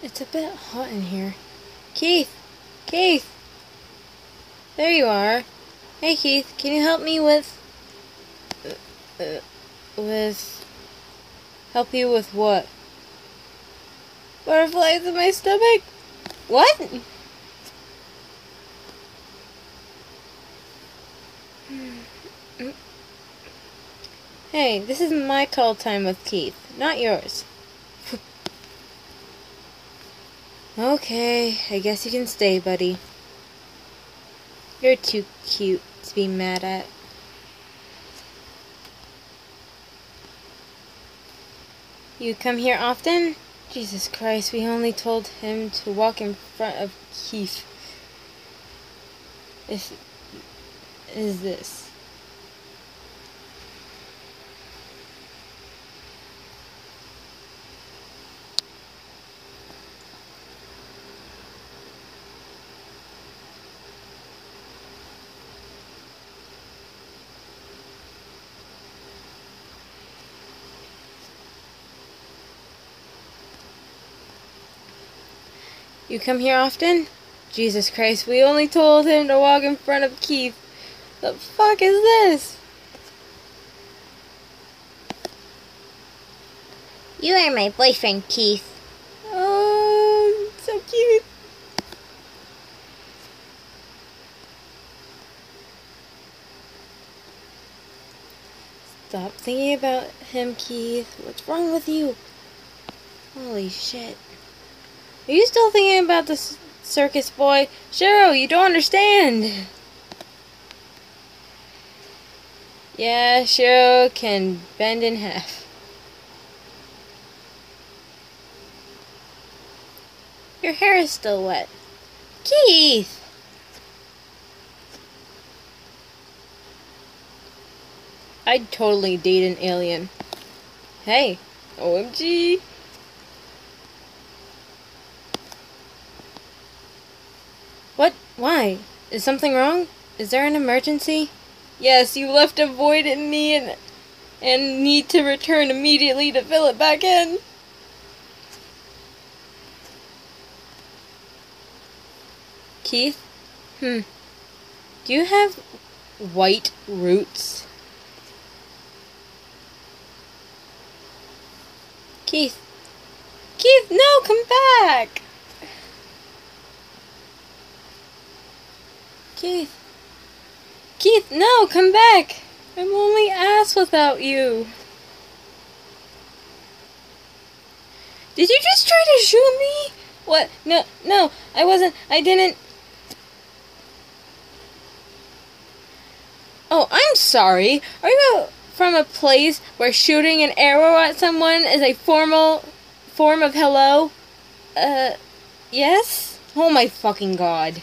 It's a bit hot in here. Keith! Keith! There you are. Hey Keith, can you help me with... Uh, uh, with... Help you with what? Butterflies in my stomach? What? Hey, this is my call time with Keith, not yours. Okay, I guess you can stay, buddy. You're too cute to be mad at. You come here often? Jesus Christ, we only told him to walk in front of Keith. If is this? You come here often? Jesus Christ, we only told him to walk in front of Keith. The fuck is this? You are my boyfriend, Keith. Oh, so cute. Stop thinking about him, Keith. What's wrong with you? Holy shit. Are you still thinking about the circus boy? Cheryl, you don't understand. Yeah, Cheryl can bend in half. Your hair is still wet. Keith! I'd totally date an alien. Hey, OMG! What? Why? Is something wrong? Is there an emergency? Yes, you left a void in me and and need to return immediately to fill it back in. Keith? Hmm. Do you have white roots? Keith. Keith, no, come back! Keith. Keith, no, come back! I'm only ass without you. Did you just try to shoot me? What? No, no, I wasn't. I didn't. Oh, I'm sorry. Are you from a place where shooting an arrow at someone is a formal form of hello? Uh, yes? Oh my fucking god.